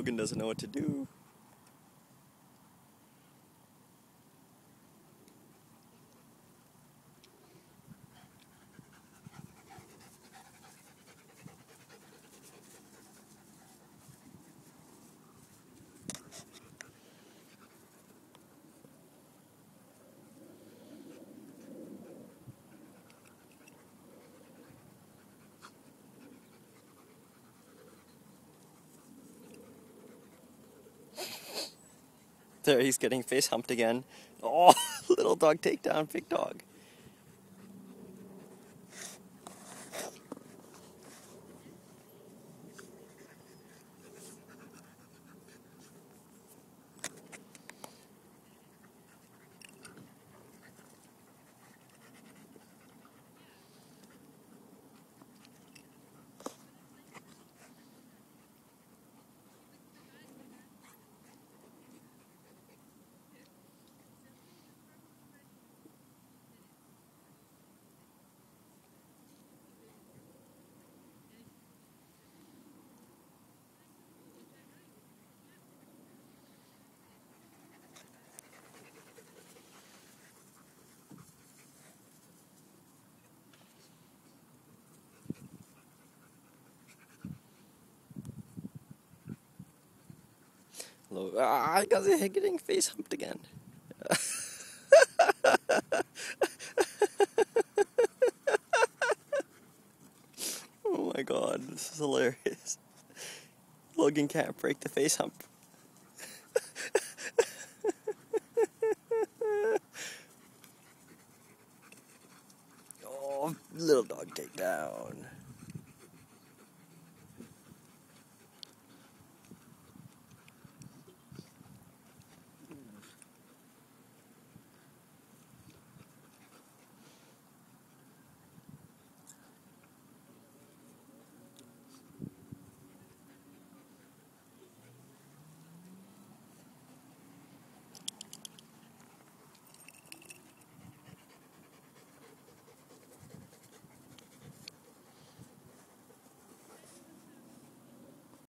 Logan doesn't know what to do. There, he's getting face humped again. Oh, little dog takedown, big dog. Ah, because he's getting face humped again. oh my god, this is hilarious. Logan can't break the face hump. oh, little dog take down.